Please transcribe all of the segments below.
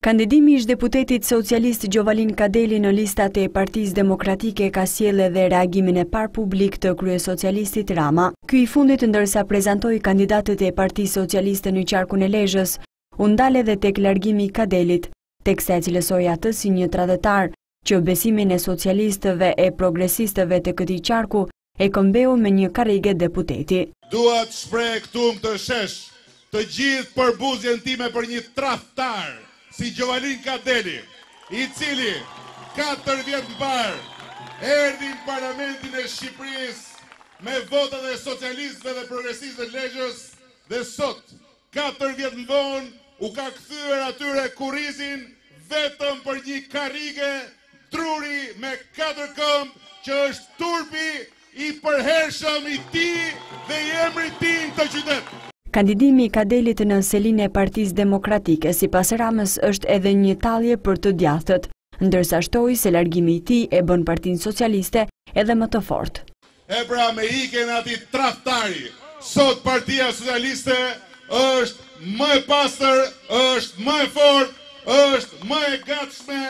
Kandidimi i ish-deputetit socialist Gjovalin Kadeli në listat e Partisë Demokratike ka sjellë edhe reagimin e parë publik të kryesocialistit Rama. Ky i fundit ndërsa prezantoi kandidatët e Partisë Socialiste në qarkun e Lezhës, u ndal edhe tek largimi i Kadelit, teksa e cilësoi atë si një tradhëtar, që besimin e socialistëve e progresistëve të këtij qarku e këmbeu me një karrige deputeti. Dua të shpreh këtu në këtë shesh të gjithë përbuzjen time për një tradhtar si Gjovalin Kadeli, i cili katër vjet më parë erdhi në Parlamentin e Shqipërisë me votat e socialistëve dhe progresistëve të Lezhës dhe sot, Katër vjet më vonë u ka kthyer atyre kurrizin vetëm për një karrige druri me katër këmbë që është turpi i përhershëm i tij dhe i emrit të tij në këtë qytet. Kandidimi i Kadelit në selinë e Partisë Demokratike sipas Ramës është edhe një tallje për të djathtët, ndërsa shtoi se largimi i tij e bën Partinë Socialiste edhe më të fortë. E pra me ikjen e atij tradhtari sot Partia Socialiste është më e pastër, është më e fortë, është më e gatshme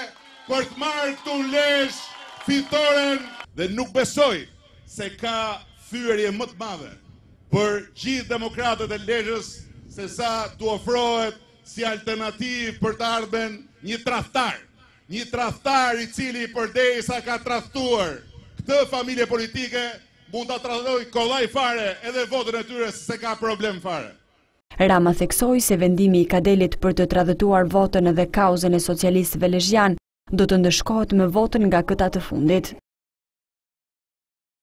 për të marrë këtu në Lezhë fitoren, dhe nuk besoj se ka fyerje më të madhe për gjithë demokratët e Lezhës sesa t'u ofrohet si alternativë për të ardhmen një tradhtar. Një tradhtar i cili përderisa ka tradhtuar këtë familje politike mund ta tradhtojë kollaj fare edhe votën e tyre se s'e ka problem fare. Rama theksoi se vendimi i Kadelit për të tradhëtuar votën dhe kauzën e socialistëve lezhjanë do të ndëshkohet me votën nga këta të fundit.